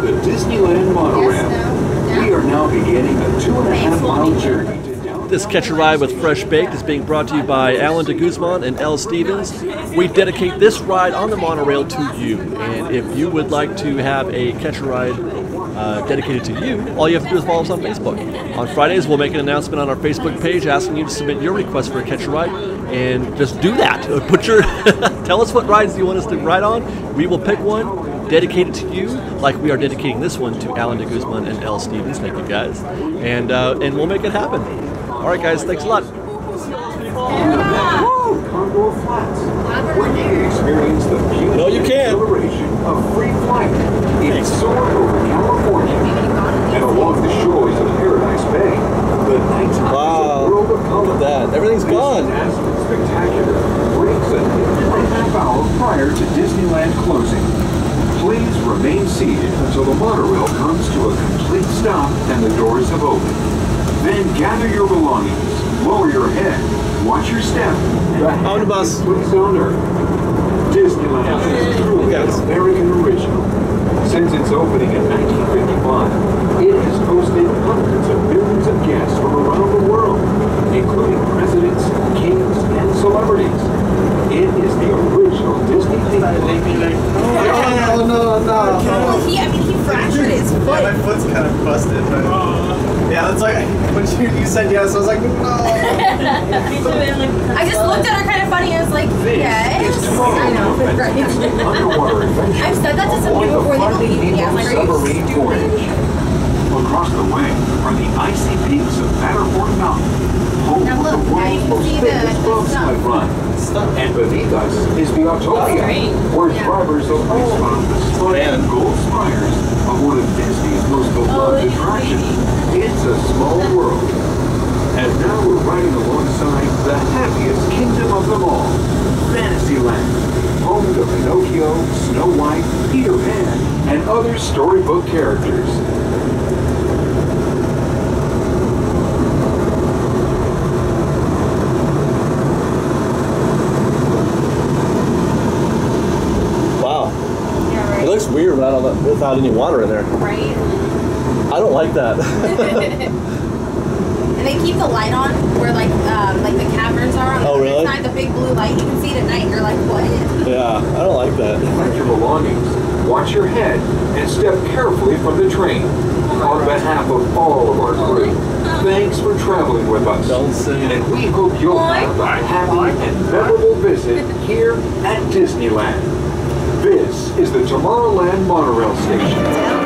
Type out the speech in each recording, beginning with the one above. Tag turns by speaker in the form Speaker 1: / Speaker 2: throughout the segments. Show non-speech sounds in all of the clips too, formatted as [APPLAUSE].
Speaker 1: the Disneyland monorail. We are now beginning a two and a half mile journey
Speaker 2: This Catch a Ride with Fresh Baked is being brought to you by Alan de Guzman and Elle Stevens. We dedicate this ride on the monorail to you. And if you would like to have a Catch a Ride uh, dedicated to you, all you have to do is follow us on Facebook. On Fridays, we'll make an announcement on our Facebook page asking you to submit your request for a Catch a Ride. And just do that. [LAUGHS] Put your, [LAUGHS] tell us what rides you want us to ride on. We will pick one dedicated to you, like we are dedicating this one to Alan de Guzman and Elle Stevens. Thank you guys, and uh, and we'll make it happen. All right, guys, thanks a lot.
Speaker 1: Condor Flats, where you can experience the beauty
Speaker 2: No, you
Speaker 1: and
Speaker 2: can't.
Speaker 1: exhilaration of free flight. It soared over California and along the shores of Paradise Bay. The nighttime
Speaker 2: Wow.
Speaker 1: is a world of color.
Speaker 2: Look at that. Everything's gone.
Speaker 1: dazzling spectacular brings a nearly half hour prior to Disneyland closing. Please remain seated until the monorail comes to a complete stop and the doors have opened. Then gather your belongings, lower your head, watch your step. The
Speaker 2: On the bus.
Speaker 1: Please on Earth. Disneyland is truly an
Speaker 2: Yes.
Speaker 1: American original. Since its opening in 1955, it has hosted hundreds of millions of guests from around the world, including presidents, kings, and celebrities. It is the original Disney theme park.
Speaker 3: Oh, no, no.
Speaker 4: Well, he, I mean, he fractured his
Speaker 3: Yeah, my
Speaker 4: foot.
Speaker 3: foot's kind of busted. But yeah, that's like when you, you said yes, I was like, no.
Speaker 4: I just looked at her kind of funny. I was like, yes.
Speaker 1: This is tomorrow.
Speaker 4: I know.
Speaker 1: a fantastic underwater adventure.
Speaker 4: I've said that to some
Speaker 1: aboard
Speaker 4: people
Speaker 1: the
Speaker 4: before. They
Speaker 1: Finding
Speaker 4: believe me. I'm like, are you
Speaker 1: submarine voyage. Across the way are the icy peaks of Matterhorn Mountain, home
Speaker 4: Now
Speaker 1: of
Speaker 4: look,
Speaker 1: the
Speaker 4: now
Speaker 1: world's
Speaker 4: you can
Speaker 1: most
Speaker 4: see the-
Speaker 1: famous
Speaker 4: the
Speaker 1: bobsled
Speaker 4: stuff.
Speaker 1: run. And beneath us is the Autopia,
Speaker 4: great.
Speaker 1: where
Speaker 4: Yeah.
Speaker 1: drivers will spot the stunning gold spires of one of Disney's most beloved
Speaker 4: it's
Speaker 1: attractions. It's a small world. And now we're riding alongside the happiest kingdom of them all, Fantasyland, home to Pinocchio, Snow White, Peter Pan, and other storybook characters.
Speaker 2: Wow,
Speaker 4: Yeah,
Speaker 2: it looks weird without, all the- without any water in there.
Speaker 4: Right?
Speaker 2: I don't like that. [LAUGHS] [LAUGHS]
Speaker 4: And they keep the light on where like um, like the caverns are on the
Speaker 2: Oh,
Speaker 4: other
Speaker 2: really?
Speaker 4: side, the big blue light. You can see it at night. and You're like, what?
Speaker 2: yeah, I don't like that.
Speaker 1: Pack your belongings, watch your head, and step carefully from the train. On behalf of all of our crew, thanks for traveling with us.
Speaker 2: Don't say.
Speaker 1: And we hope you'll have a happy and memorable visit here at Disneyland. This is the Tomorrowland Monorail Station.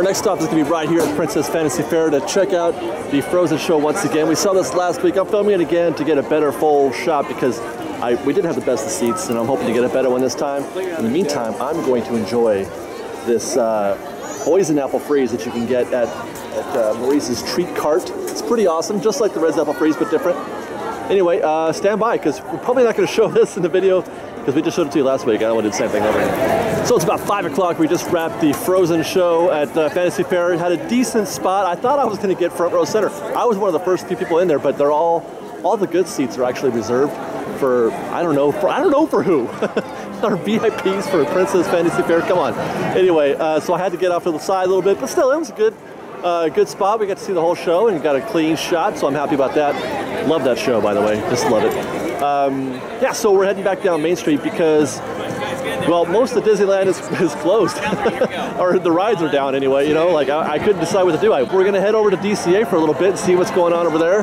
Speaker 2: Our next stop is going to be right here at Princess Fantasy Fair to check out the Frozen show once again. We saw this last week. I'm filming it again to get a better full shot because I, we did have the best of seats, and I'm hoping to get a better one this time. In the meantime, I'm going to enjoy this uh, poison apple freeze that you can get at, at uh, Maurice's treat cart. It's pretty awesome, just like the Red Apple freeze, but different. Anyway, uh, stand by because we're probably not going [LAUGHS] to show this in the video because we just showed it to you last week. I want to do the same thing over. So it's about five o'clock. We just wrapped the Frozen show at uh, Fantasy Fair. It Had a decent spot. I thought I was going to get front row center. I was one of the first few people in there, but they're all all the good seats are actually reserved for I don't know for I don't know for who. [LAUGHS] Our VIPs for Princess Fantasy Fair. Come on. Anyway, uh, so I had to get off to the side a little bit, but still, it was a good. Uh, good spot. We got to see the whole show and got a clean shot, so I'm happy about that. Love that show, by the way. Just love it. Um, yeah, so we're heading back down Main Street because, well, most of Disneyland is, is closed, [LAUGHS] or the rides are down anyway. You know, like I, I couldn't decide what to do. I, we're gonna head over to DCA for a little bit and see what's going on over there.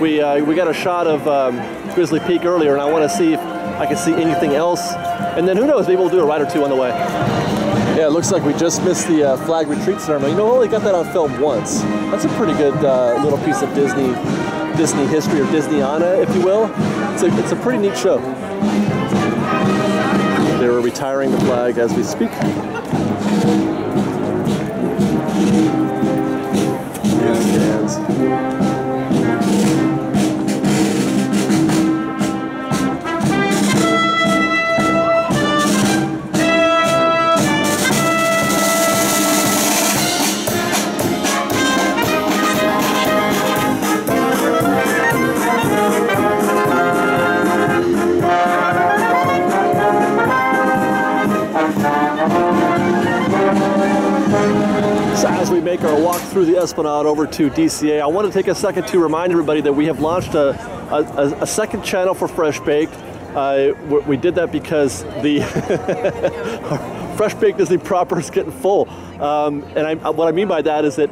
Speaker 2: We uh, we got a shot of um, Grizzly Peak earlier, and I want to see if I can see anything else. And then who knows, maybe we'll do a ride or two on the way. Yeah, it looks like we just missed the uh, flag retreat ceremony. You know, we only got that on film once. That's a pretty good uh, little piece of Disney Disney history or Disneyana, if you will. It's a, it's a pretty neat show. They're retiring the flag as we speak. Make our walk through the Esplanade over to DCA, I want to take a second to remind everybody that we have launched a, a, a- second channel for Fresh Baked. Uh, we- did that because the [LAUGHS] Fresh Baked Disney proper is getting full. Um, and I, what I mean by that is that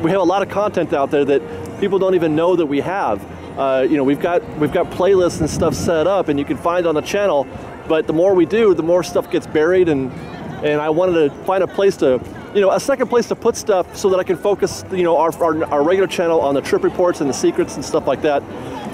Speaker 2: we have a lot of content out there that people don't even know that we have. Uh, you know, we've got we've got playlists and stuff set up, and you can find on the channel. But the more we do, the more stuff gets buried, and and I wanted to find a place to, you know, a second place to put stuff so that I can focus, you know, our, our, our regular channel on the trip reports and the secrets and stuff like that.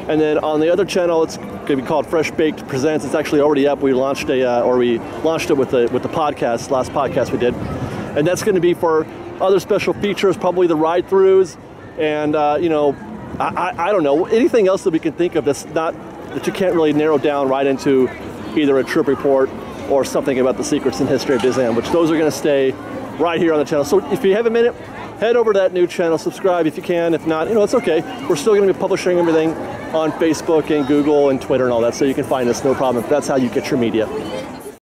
Speaker 2: And then on the other channel, it's going to be called Fresh Baked Presents. It's actually already up. We launched a, uh, or we launched it with the with the podcast, last podcast we did, and that's going to be for other special features, probably the ride-throughs, and uh, you know, I, I, I don't know anything else that we can think of that's not that you can't really narrow down right into either a trip report or something about the secrets and history of Disneyland, which those are going to stay right here on the channel. So if you have a minute, head over to that new channel, subscribe if you can. If not, you know, it's okay. We're still going to be publishing everything on Facebook and Google and Twitter and all that, so you can find us no problem that's how you get your media.